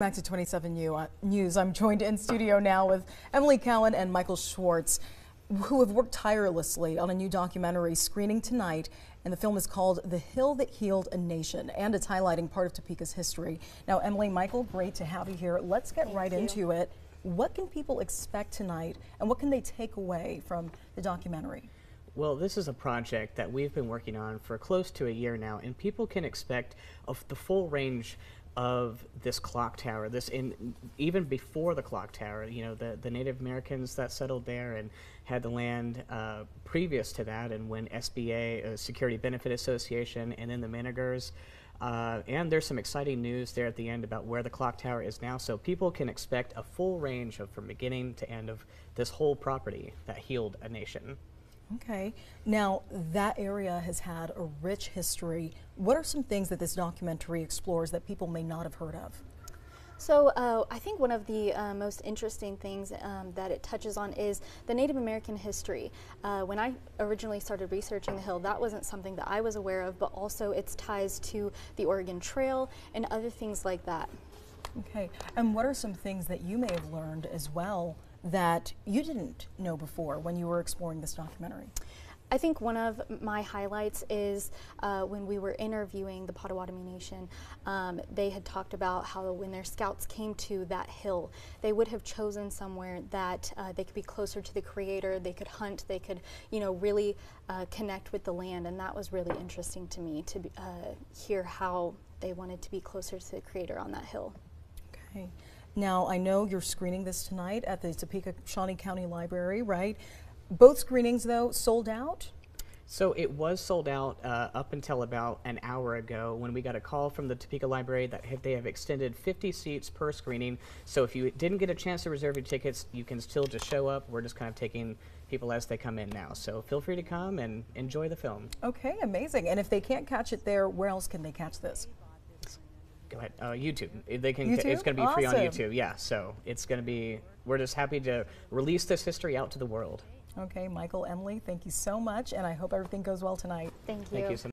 Back to 27 U- uh, News. I'm joined in studio now with Emily Cowan and Michael Schwartz, who have worked tirelessly on a new documentary screening tonight. And the film is called The Hill That Healed a Nation, and it's highlighting part of Topeka's history. Now, Emily, Michael, great to have you here. Let's get Thank right you. into it. What can people expect tonight, and what can they take away from the documentary? Well, this is a project that we've been working on for close to a year now, and people can expect of the full range of this clock tower. This in even before the clock tower, you know, the, the Native Americans that settled there and had the land uh, previous to that, and when SBA, uh, Security Benefit Association, and then the Menningers. Uh, and there's some exciting news there at the end about where the clock tower is now, so people can expect a full range of from beginning to end of this whole property that healed a nation. Okay. Now, that area has had a rich history. What are some things that this documentary explores that people may not have heard of? So uh, I think one of the uh, most interesting things um, that it touches on is the Native American history. Uh, when I originally started researching the Hill, that wasn't something that I was aware of, but also its ties to the Oregon Trail and other things like that. Okay. And what are some things that you may have learned as well that you didn't know before when you were exploring this documentary? I think one of my highlights is uh, when we were interviewing the Potawatomi Nation, um, they had talked about how when their scouts came to that hill, they would have chosen somewhere that uh, they could be closer to the Creator, they could hunt, they could, you know, really uh, connect with the land, and that was really interesting to me to be, uh, hear how they wanted to be closer to the Creator on that hill. Okay. Now, I know you're screening this tonight at the Topeka Shawnee County Library, right? Both screenings, though, sold out? So it was sold out uh, up until about an hour ago when we got a call from the Topeka Library that have, they have extended 50 seats per screening. So if you didn't get a chance to reserve your tickets, you can still just show up. We're just kind of taking people as they come in now. So feel free to come and enjoy the film. Okay, amazing. And if they can't catch it there, where else can they catch this? Go ahead. Uh, YouTube. They can. YouTube? It's going to be free on YouTube. Yeah. So it's going to be. We're just happy to release this history out to the world. Okay, Michael, Emily, thank you so much, and I hope everything goes well tonight. Thank you. Thank you so